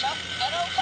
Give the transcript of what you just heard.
catch up and